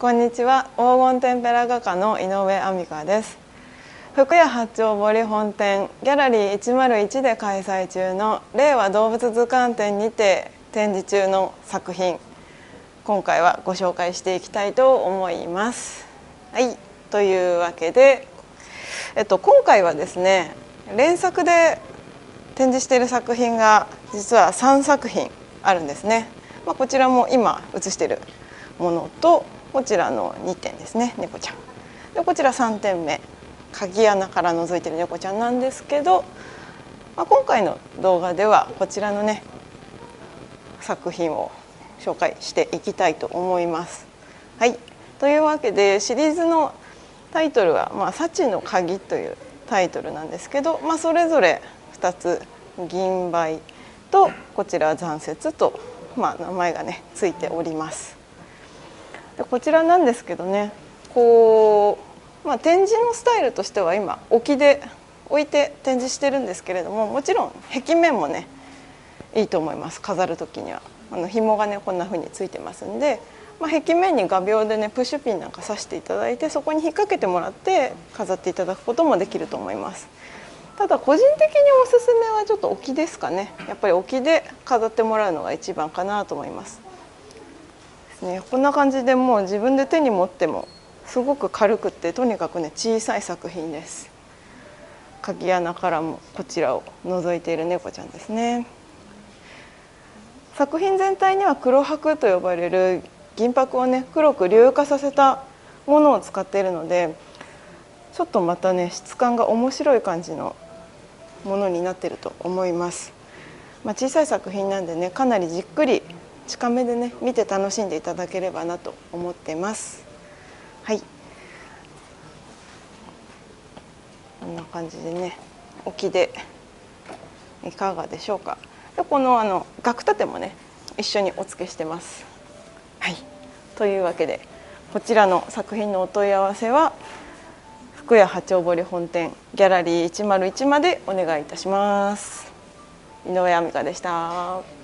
こんにちは。黄金天ぷら画家の井上亜美香です。福屋八丁堀本店ギャラリー101で開催中の令和動物図鑑展にて展示中の作品。今回はご紹介していきたいと思います。はい。というわけでえっと今回はですね連作で展示している作品が実は3作品あるんですね、まあ、こちらも今写しているものとこちらの2点ですね猫ちゃんでこちら3点目鍵穴から覗いてる猫ちゃんなんですけど、まあ、今回の動画ではこちらのね作品を紹介していきたいと思います。はいというわけでシリーズのタイトルは「まあ、幸の鍵」というタイトルなんですけど、まあ、それぞれ2つ銀梅とこちら残雪と、まあ、名前がねついております。でこちらなんですけどねこう、まあ、展示のスタイルとしては今置きで置いて展示してるんですけれどももちろん壁面もねいいと思います飾る時には。あの紐がねこんな風についてますんで、まあ、壁面に画鋲でねプッシュピンなんか刺していただいてそこに引っ掛けてもらって飾っていただくこともできると思います。ただ個人的におすすめはちょっと置きですかね。やっぱり置きで飾ってもらうのが一番かなと思います。ね。こんな感じでもう自分で手に持ってもすごく軽くてとにかくね小さい作品です。鍵穴からもこちらを覗いている猫ちゃんですね。作品全体には黒箔と呼ばれる銀箔をね黒く硫化させたものを使っているのでちょっとまたね質感が面白い感じのものになってると思います、まあ、小さい作品なんでねかなりじっくり近めでね見て楽しんでいただければなと思ってます。はい。こんな感じでね沖でいかがでしょうか。でこのあの額立てもね一緒にお付けしてます。はい。というわけでこちらの作品のお問い合わせは福屋八丁堀本店ギャラリー101までお願いいたします。井上亜美香でした。